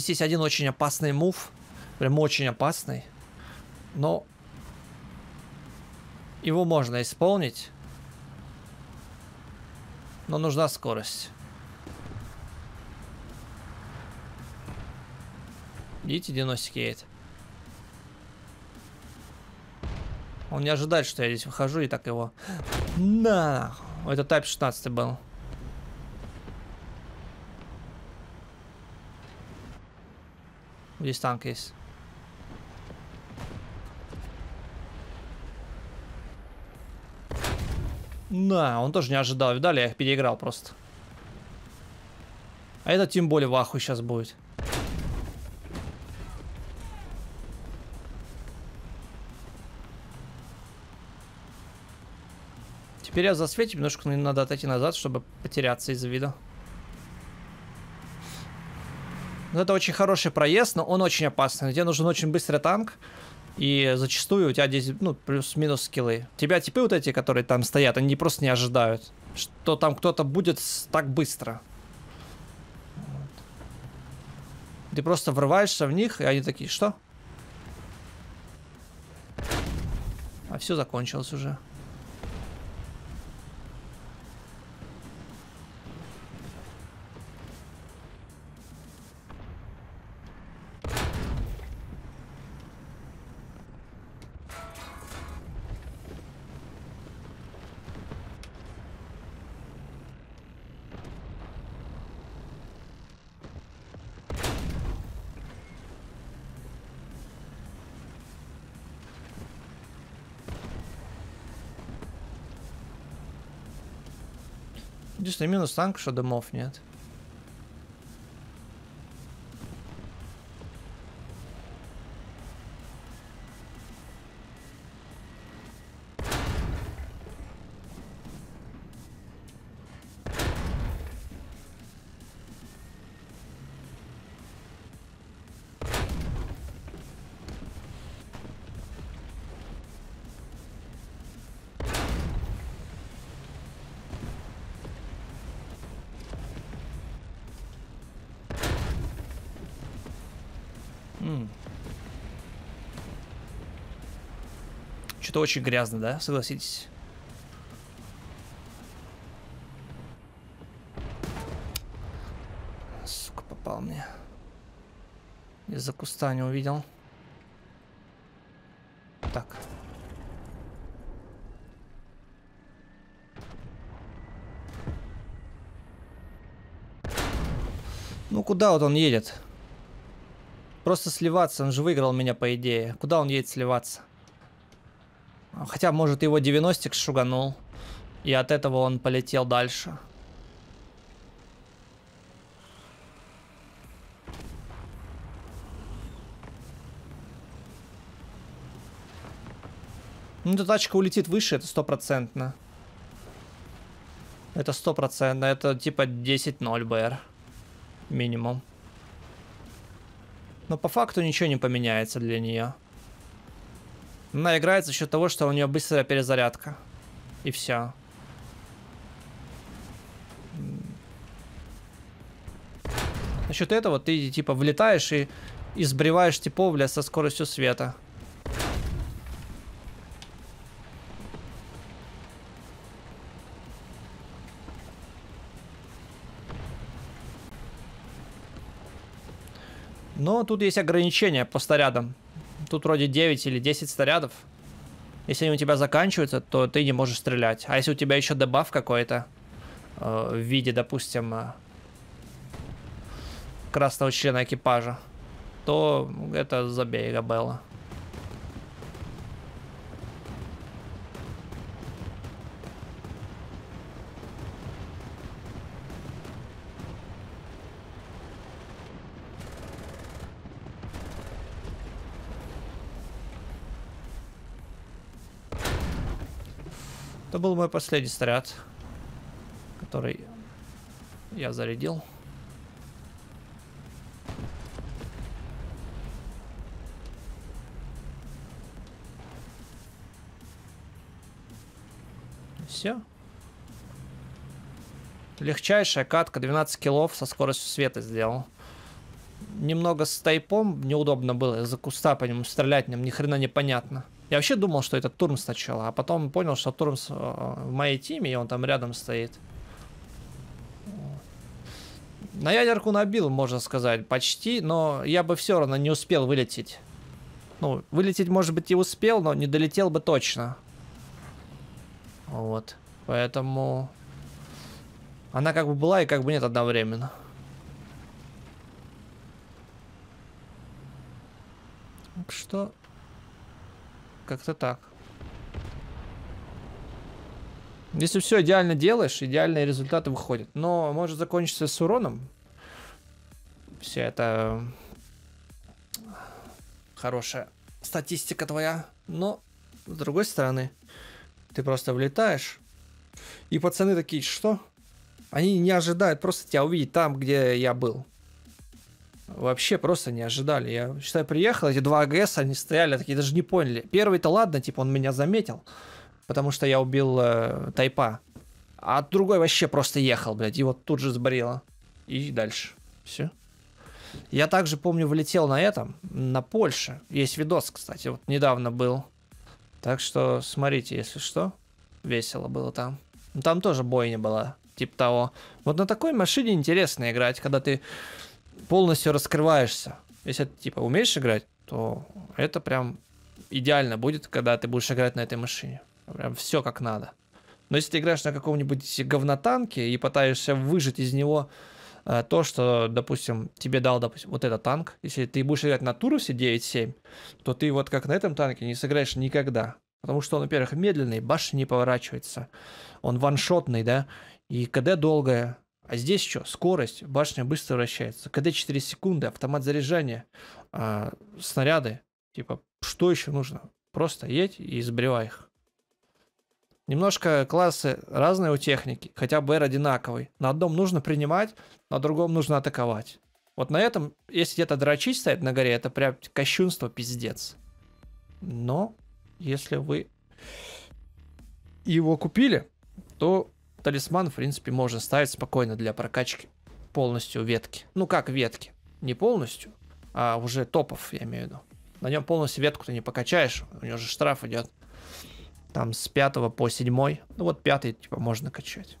Здесь один очень опасный мув. Прям очень опасный. Но его можно исполнить. Но нужна скорость. Видите, диносик едет. Он не ожидает, что я здесь выхожу и так его... На! Это Type 16 был. Здесь танк есть. На, он тоже не ожидал. Видали, я их переиграл просто. А этот тем более в ахуе сейчас будет. Теперь я засветим, немножко надо отойти назад, чтобы потеряться из-за вида. Ну, это очень хороший проезд, но он очень опасный. Тебе нужен очень быстрый танк. И зачастую у тебя здесь, ну, плюс-минус скиллы. Тебя типы вот эти, которые там стоят, они просто не ожидают, что там кто-то будет так быстро. Ты просто врываешься в них, и они такие, что? А все закончилось уже. Единственный минус танк, что дымов нет. Что-то очень грязно, да? Согласитесь. Сука, попал мне. Из-за куста не увидел. Так. Ну, куда вот он едет? Просто сливаться, он же выиграл меня, по идее. Куда он едет сливаться? Хотя, может, его 90 шуганул. И от этого он полетел дальше. Ну, эта тачка улетит выше, это стопроцентно. Это стопроцентно. Это типа 10-0 БР. Минимум. Но по факту ничего не поменяется для нее. Она играет за счет того, что у нее быстрая перезарядка. И все. Насчет этого ты типа влетаешь и избреваешь типов, бля, со скоростью света. Но тут есть ограничения по снарядам. Тут вроде 9 или 10 снарядов. Если они у тебя заканчиваются, то ты не можешь стрелять. А если у тебя еще дебаф какой-то э, в виде, допустим, э, красного члена экипажа, то это забей Габелла. Это был мой последний снаряд, который я зарядил. Все. Легчайшая катка, 12 килов со скоростью света сделал. немного с тайпом неудобно было из-за куста по нему стрелять, нам ни хрена непонятно. Я вообще думал, что это Турм сначала, а потом понял, что Турмс э, в моей теме, и он там рядом стоит. На ядерку набил, можно сказать, почти, но я бы все равно не успел вылететь. Ну, вылететь, может быть, и успел, но не долетел бы точно. Вот. Поэтому... Она как бы была и как бы нет одновременно. Что... Как-то так. Если все идеально делаешь, идеальные результаты выходят. Но может закончиться с уроном. Все это хорошая статистика твоя. Но, с другой стороны, ты просто влетаешь. И пацаны такие, что? Они не ожидают просто тебя увидеть там, где я был. Вообще просто не ожидали. Я считаю, приехал, эти два АГС, они стояли, такие даже не поняли. Первый-то ладно, типа он меня заметил, потому что я убил э, тайпа. А другой вообще просто ехал, блядь, и вот тут же сборело. И дальше. Все. Я также помню, вылетел на этом, на Польше. Есть видос, кстати, вот недавно был. Так что смотрите, если что. Весело было там. Там тоже бойня была, типа того. Вот на такой машине интересно играть, когда ты полностью раскрываешься. Если ты, типа, умеешь играть, то это прям идеально будет, когда ты будешь играть на этой машине. Прям все как надо. Но если ты играешь на каком-нибудь говнотанке и пытаешься выжить из него э, то, что, допустим, тебе дал, допустим, вот этот танк, если ты будешь играть на Турусе 9.7, то ты вот как на этом танке не сыграешь никогда. Потому что он, во-первых, медленный, башня не поворачивается, он ваншотный, да, и КД долгое, а здесь что? Скорость, башня быстро вращается. КД 4 секунды, автомат заряжания, э, снаряды. Типа, что еще нужно? Просто едь и сбривай их. Немножко классы разные у техники, хотя R одинаковый. На одном нужно принимать, на другом нужно атаковать. Вот на этом, если где-то дрочить стоит на горе, это прям кощунство пиздец. Но, если вы его купили, то талисман, в принципе, можно ставить спокойно для прокачки полностью ветки. Ну, как ветки? Не полностью, а уже топов, я имею в виду. На нем полностью ветку ты не покачаешь, у него же штраф идет. Там с 5 по 7. Ну вот 5 типа можно качать.